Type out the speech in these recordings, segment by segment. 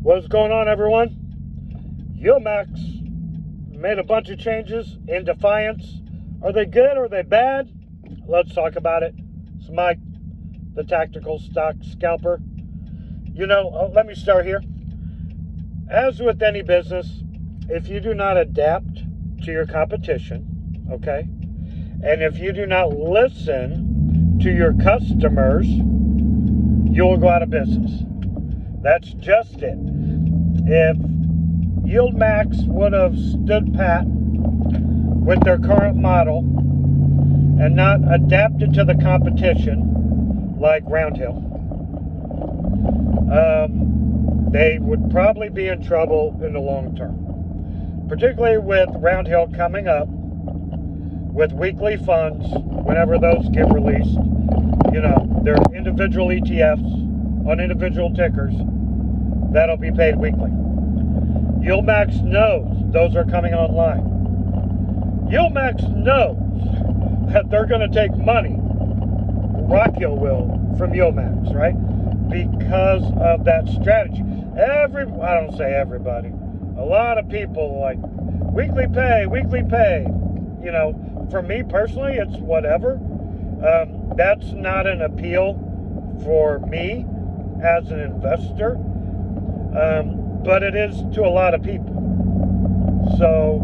What's going on, everyone? Yieldmax made a bunch of changes in defiance. Are they good or are they bad? Let's talk about it. It's Mike, the tactical stock scalper. You know, uh, let me start here. As with any business, if you do not adapt to your competition, okay, and if you do not listen to your customers, you will go out of business. That's just it. If Yieldmax would have stood pat with their current model and not adapted to the competition like Roundhill, um, they would probably be in trouble in the long term. Particularly with Roundhill coming up with weekly funds whenever those get released. You know, they're individual ETFs on individual tickers that'll be paid weekly. Yieldmax knows those are coming online. Yieldmax knows that they're going to take money, Roundhill will, from Yieldmax, right? Because of that strategy. Every, I don't say everybody, a lot of people like weekly pay, weekly pay. You know, for me personally, it's whatever. Um, that's not an appeal for me as an investor, um, but it is to a lot of people. So,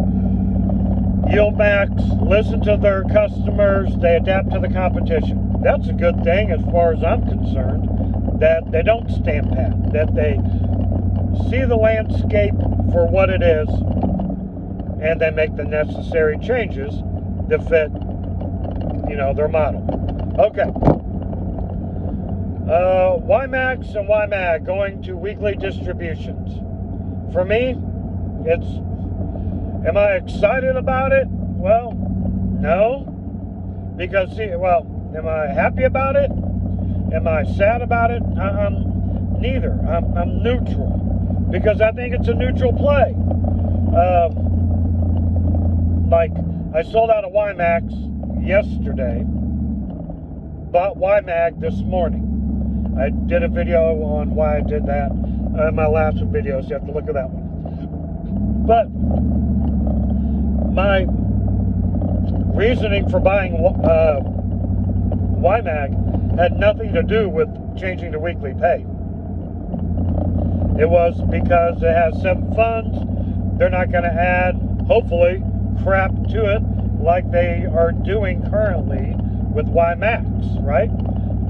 Yieldmax, listen to their customers, they adapt to the competition. That's a good thing as far as I'm concerned, that they don't stand pat, that they see the landscape for what it is, and they make the necessary changes to fit, you know, their model. Okay. Uh, YMAX and YMAG going to weekly distributions. For me, it's, am I excited about it? Well, no. Because, see, well, am I happy about it? Am I sad about it? I, am neither. I'm, I'm, neutral. Because I think it's a neutral play. Um, like, I sold out a YMAX yesterday, bought YMAG this morning. I did a video on why I did that uh, in my last video, so you have to look at that one. But my reasoning for buying uh, YMAG had nothing to do with changing to weekly pay. It was because it has seven funds. They're not going to add, hopefully, crap to it like they are doing currently with YMAX, right?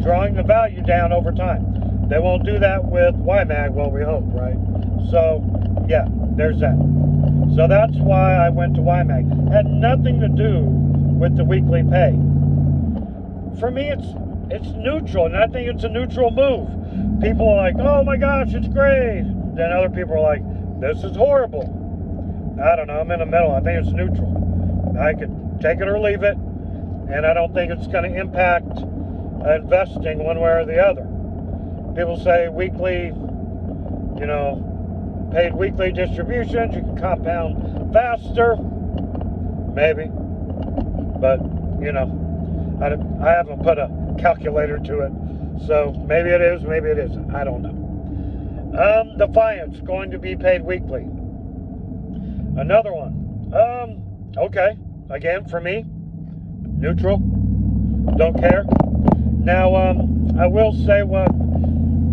Drawing the value down over time. They won't do that with YMAG, well, we hope, right? So, yeah, there's that. So that's why I went to YMAG. Had nothing to do with the weekly pay. For me, it's it's neutral, and I think it's a neutral move. People are like, oh my gosh, it's great. Then other people are like, this is horrible. I don't know, I'm in the middle. I think it's neutral. I could take it or leave it, and I don't think it's going to impact investing one way or the other. People say weekly, you know, paid weekly distributions, you can compound faster, maybe, but you know, I, I haven't put a calculator to it, so maybe it is, maybe it isn't. I don't know. Um, Defiance going to be paid weekly. Another one. Um, okay. Again, for me, neutral. Don't care. Now, um, I will say what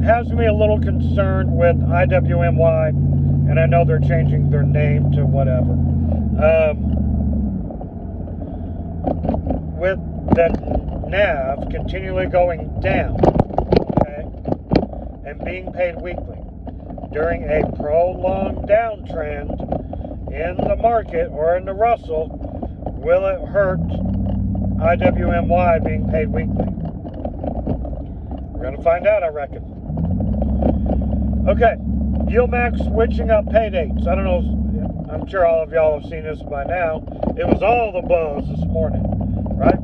has me a little concerned with IWMY, and I know they're changing their name to whatever. Um, with the NAV continually going down, okay, and being paid weekly during a prolonged downtrend in the market or in the Russell, will it hurt IWMY being paid weekly? We're going to find out, I reckon. Okay, Yieldmax switching up pay dates. I don't know, I'm sure all of y'all have seen this by now. It was all the buzz this morning, right?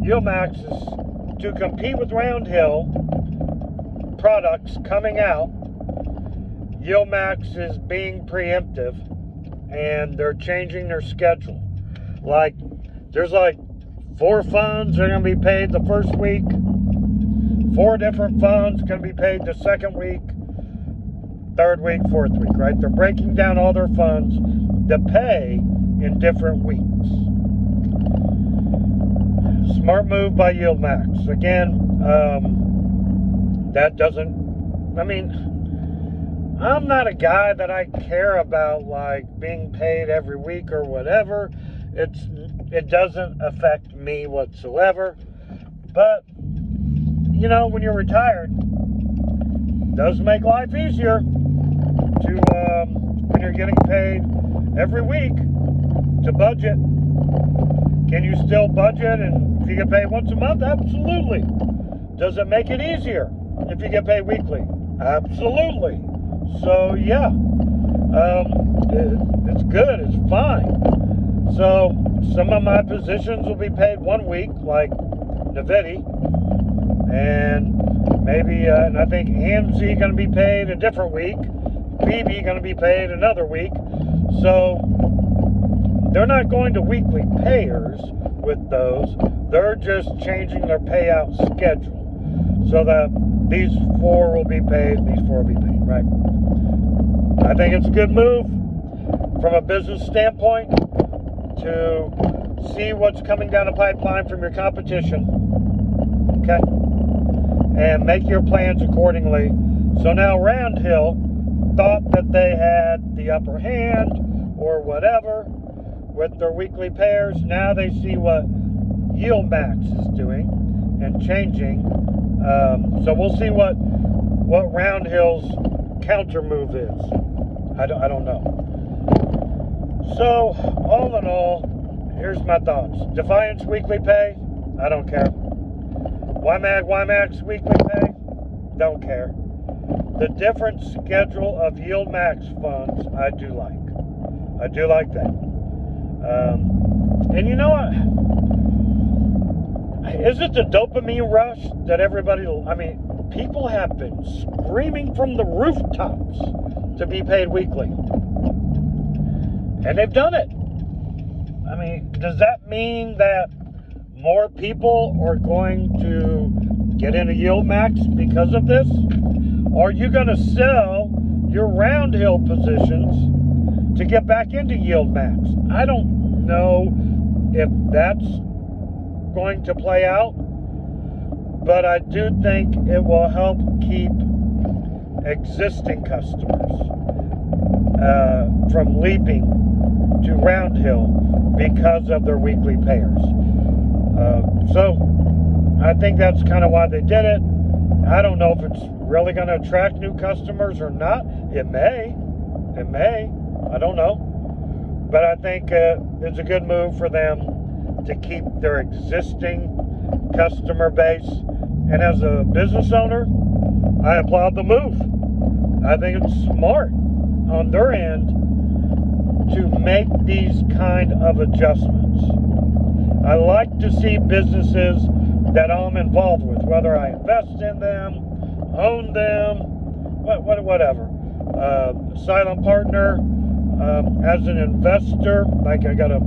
Yieldmax is to compete with Roundhill products coming out. Yieldmax is being preemptive and they're changing their schedule. Like, there's like four funds are going to be paid the first week Four different funds can be paid the second week. third week, fourth week, right? They're breaking down all their funds to pay in different weeks. Smart move by YieldMax. Again, um, that doesn't, I mean, I'm not a guy that I care about like being paid every week or whatever. It's it doesn't affect me whatsoever. But you know, when you're retired, does make life easier to um, when you're getting paid every week to budget. Can you still budget and if you get paid once a month? Absolutely. Does it make it easier if you get paid weekly? Absolutely. So yeah, um, it, it's good. It's fine. So some of my positions will be paid one week, like NVDY, and maybe uh, and I think AMZY going to be paid a different week. BB going to be paid another week. So they're not going to weekly payers with those. They're just changing their payout schedule so that these four will be paid, these four will be paid, right? I think it's a good move from a business standpoint to see what's coming down the pipeline from your competition. Okay? And make your plans accordingly. So now Roundhill thought that they had the upper hand or whatever with their weekly pairs. Now they see what Yield YieldMax is doing and changing. Um, so we'll see what what Roundhill's counter move is. I don't, I don't know. So, all in all, here's my thoughts. Defiance weekly pay, I don't care. YMAG, YMAX weekly pay, don't care. The different schedule of yield max funds, I do like. I do like that. Um, and you know what? Is it the dopamine rush that everybody, I mean, people have been screaming from the rooftops to be paid weekly. And they've done it. I mean, does that mean that more people are going to get into yield max because of this? Are you going to sell your Roundhill positions to get back into yield max? I don't know if that's going to play out, but I do think it will help keep existing customers uh, from leaping to Roundhill because of their weekly payers. Uh, so I think that's kind of why they did it. I don't know if it's really going to attract new customers or not. It may. It may. I don't know. But I think uh, it's a good move for them to keep their existing customer base. And as a business owner, I applaud the move. I think it's smart on their end to make these kind of adjustments. I like to see businesses that I'm involved with, whether I invest in them, own them, what, what, whatever. Uh, silent partner, um, as an investor, like I got a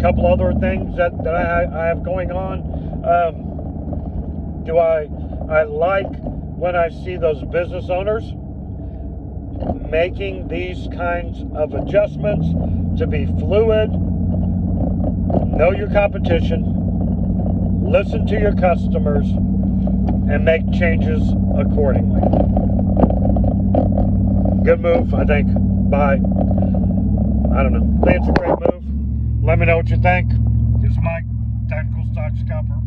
couple other things that, that I, I have going on. Um, do I I like when I see those business owners making these kinds of adjustments to be fluid, know your competition, listen to your customers, and make changes accordingly. Good move, I think, Bye. I don't know, I think it's a great move. Let me know what you think. This is Mike, Tactical Stock Scalper.